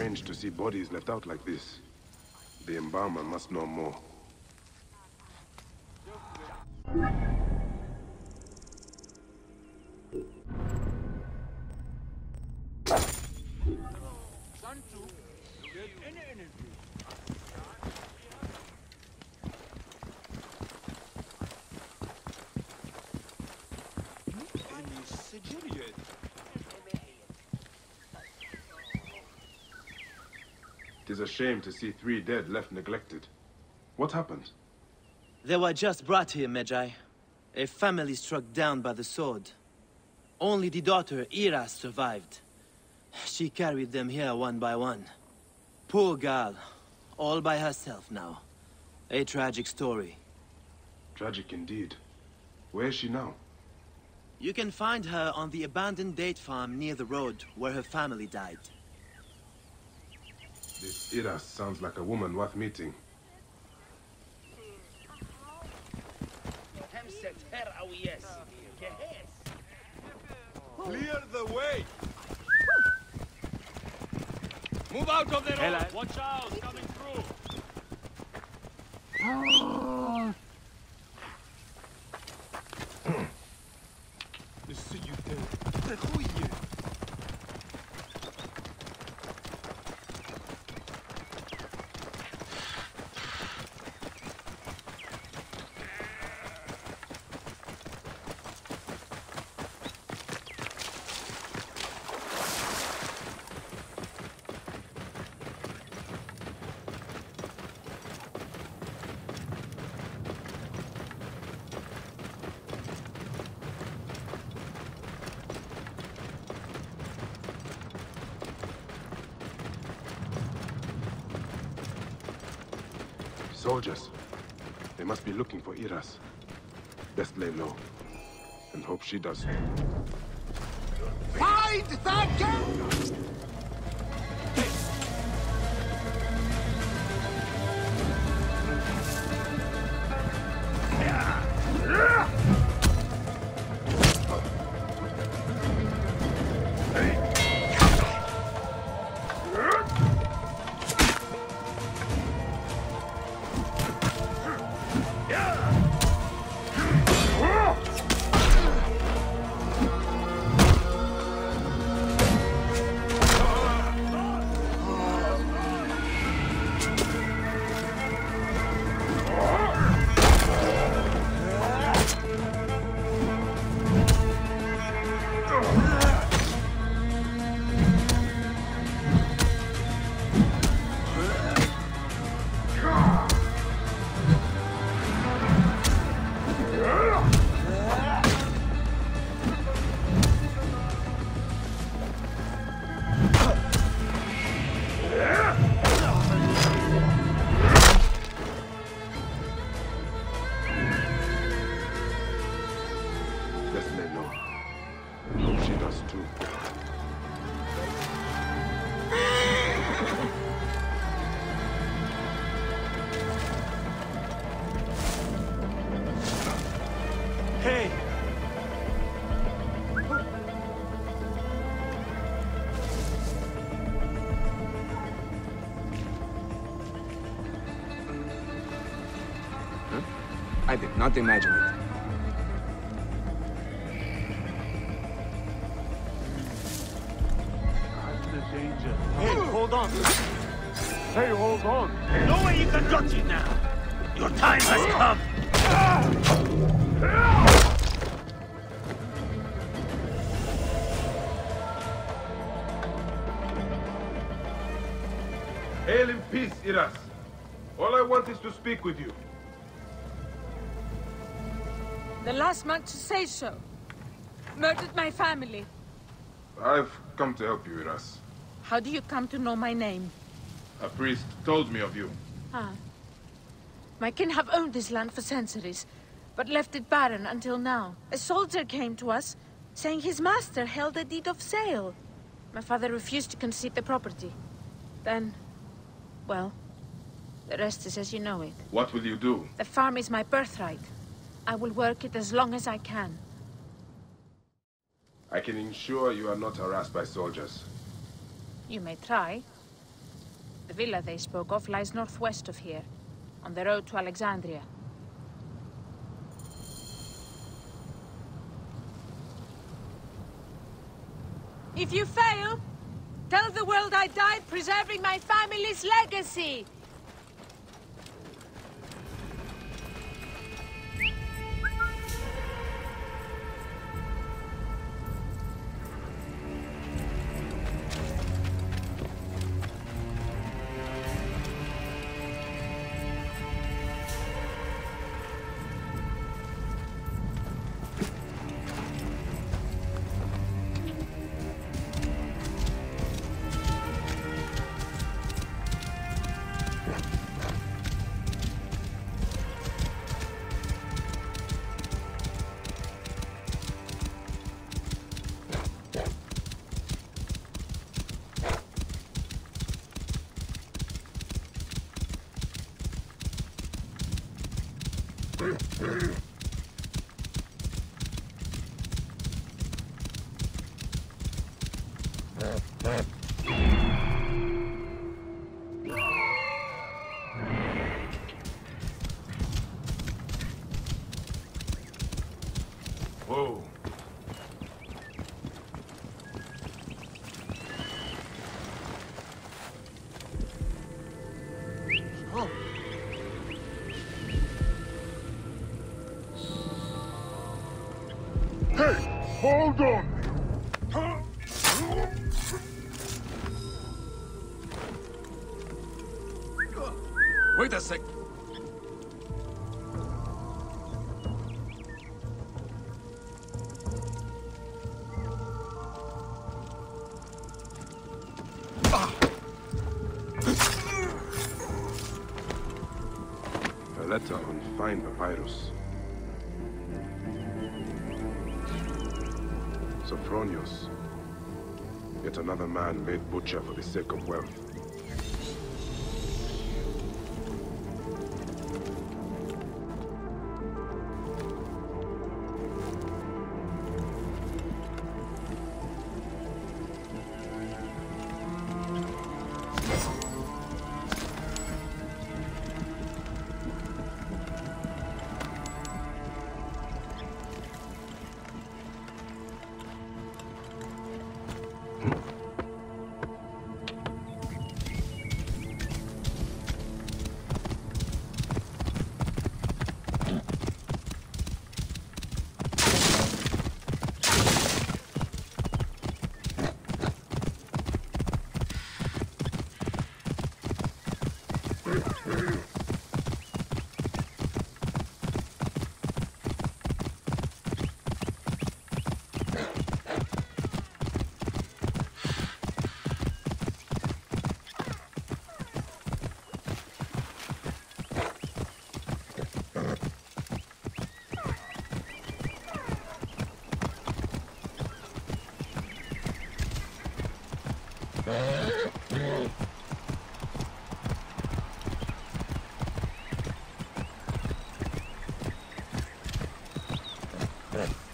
strange to see bodies left out like this. The embalmer must know more. It is a shame to see three dead left neglected. What happened? They were just brought here, Medjay. A family struck down by the sword. Only the daughter, Iras, survived. She carried them here one by one. Poor girl. All by herself now. A tragic story. Tragic indeed. Where is she now? You can find her on the abandoned date farm near the road where her family died. This Iras sounds like a woman worth meeting. Clear the way! Move out of the road! Watch out! Coming through! Ah. Soldiers. They must be looking for Iras. Best lay low. And hope she does. Find that girl! Not imagine it. Hey, hold on! Hey, hold on! No way you can dodge it now! Your time has come! Hail in peace, Iras. All I want is to speak with you. The last man to say so. Murdered my family. I've come to help you, Iras. How do you come to know my name? A priest told me of you. Ah. My kin have owned this land for centuries, but left it barren until now. A soldier came to us, saying his master held a deed of sale. My father refused to concede the property. Then, well, the rest is as you know it. What will you do? The farm is my birthright. I will work it as long as I can. I can ensure you are not harassed by soldiers. You may try. The villa they spoke of lies northwest of here, on the road to Alexandria. If you fail, tell the world I died preserving my family's legacy! Hold on! Wait a sec. A letter on fine papyrus. Sophronius. Yet another man made butcher for the sake of wealth. Good.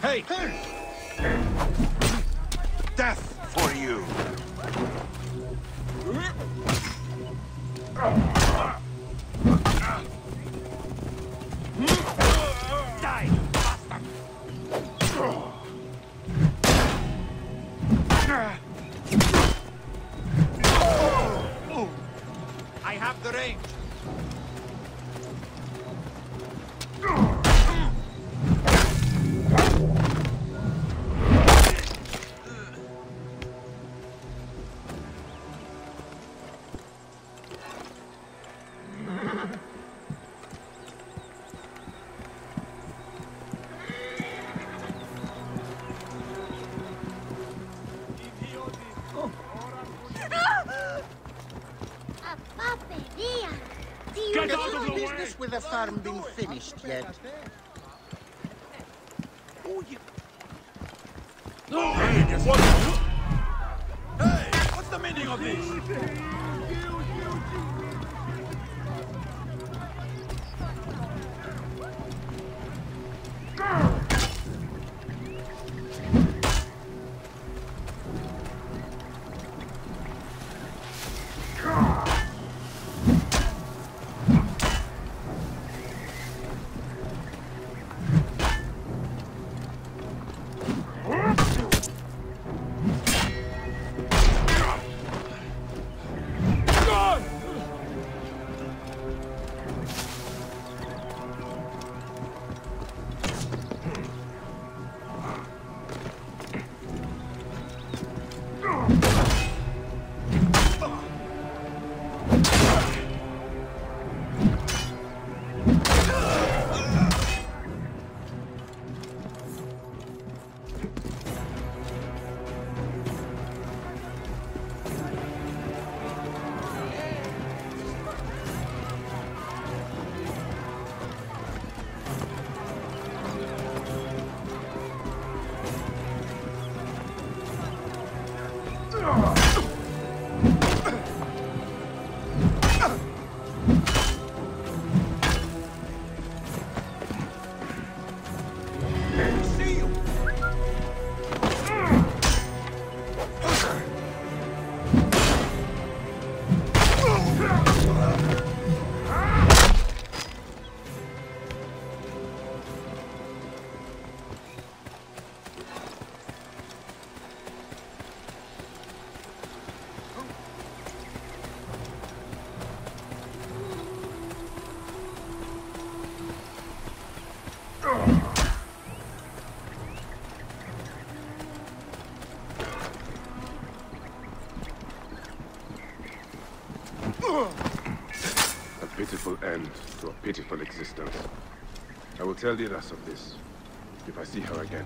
Hey! Death for you! With the farm been finished yet? Hey, what's the meaning of this? A pitiful end to a pitiful existence. I will tell Iras of this, if I see her again.